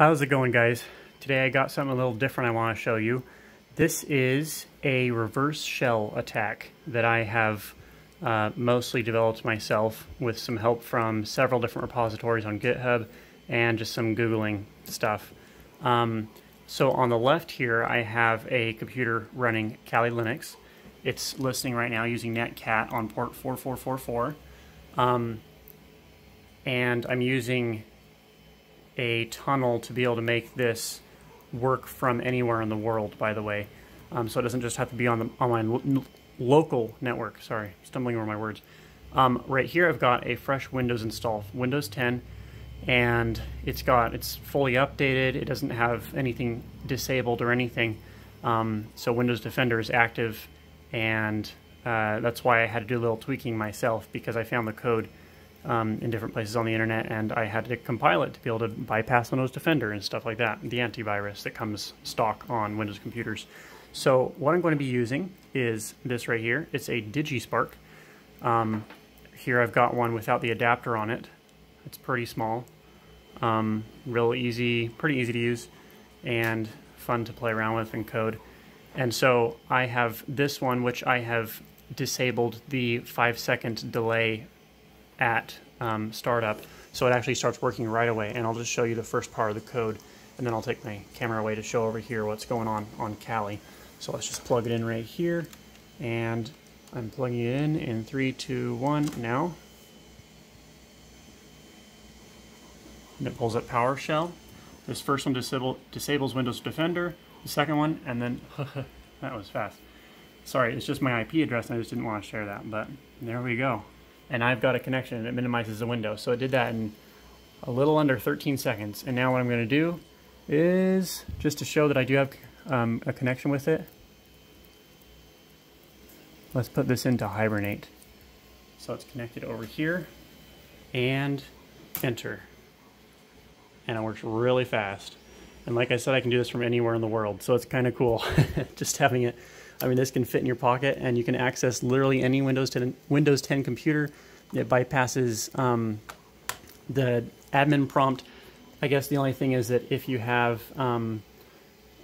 How's it going guys? Today I got something a little different I want to show you. This is a reverse shell attack that I have uh, mostly developed myself with some help from several different repositories on GitHub and just some Googling stuff. Um, so on the left here I have a computer running Kali Linux. It's listening right now using Netcat on port 4444. Um, and I'm using a tunnel to be able to make this work from anywhere in the world, by the way. Um, so it doesn't just have to be on the on my lo local network. Sorry, stumbling over my words. Um, right here, I've got a fresh Windows install, Windows 10, and it's got it's fully updated. It doesn't have anything disabled or anything. Um, so Windows Defender is active, and uh, that's why I had to do a little tweaking myself because I found the code um, in different places on the internet, and I had to compile it to be able to bypass Windows Defender and stuff like that, the antivirus that comes stock on Windows computers. So what I'm going to be using is this right here. It's a DigiSpark. Um, here I've got one without the adapter on it. It's pretty small, um, real easy, pretty easy to use, and fun to play around with and code. And so I have this one, which I have disabled the five second delay at um, startup. So it actually starts working right away. And I'll just show you the first part of the code. And then I'll take my camera away to show over here what's going on on Kali. So let's just plug it in right here. And I'm plugging it in in three, two, one, now. And it pulls up PowerShell. This first one disable, disables Windows Defender. The second one, and then, that was fast. Sorry, it's just my IP address and I just didn't want to share that, but there we go and I've got a connection and it minimizes the window. So it did that in a little under 13 seconds. And now what I'm going to do is just to show that I do have um, a connection with it. Let's put this into Hibernate. So it's connected over here and enter. And it works really fast. And like I said, I can do this from anywhere in the world. So it's kind of cool just having it I mean, this can fit in your pocket and you can access literally any Windows 10, Windows 10 computer. It bypasses um, the admin prompt. I guess the only thing is that if you have um,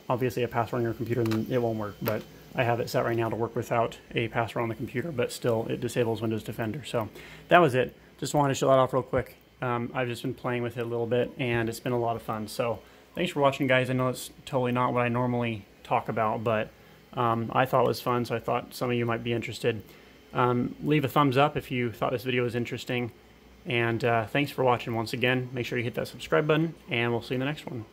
obviously a password on your computer, then it won't work. But I have it set right now to work without a password on the computer, but still it disables Windows Defender. So that was it. Just wanted to show that off real quick. Um, I've just been playing with it a little bit and it's been a lot of fun. So thanks for watching, guys. I know it's totally not what I normally talk about, but um, I thought it was fun, so I thought some of you might be interested. Um, leave a thumbs up if you thought this video was interesting. And uh, thanks for watching once again. Make sure you hit that subscribe button, and we'll see you in the next one.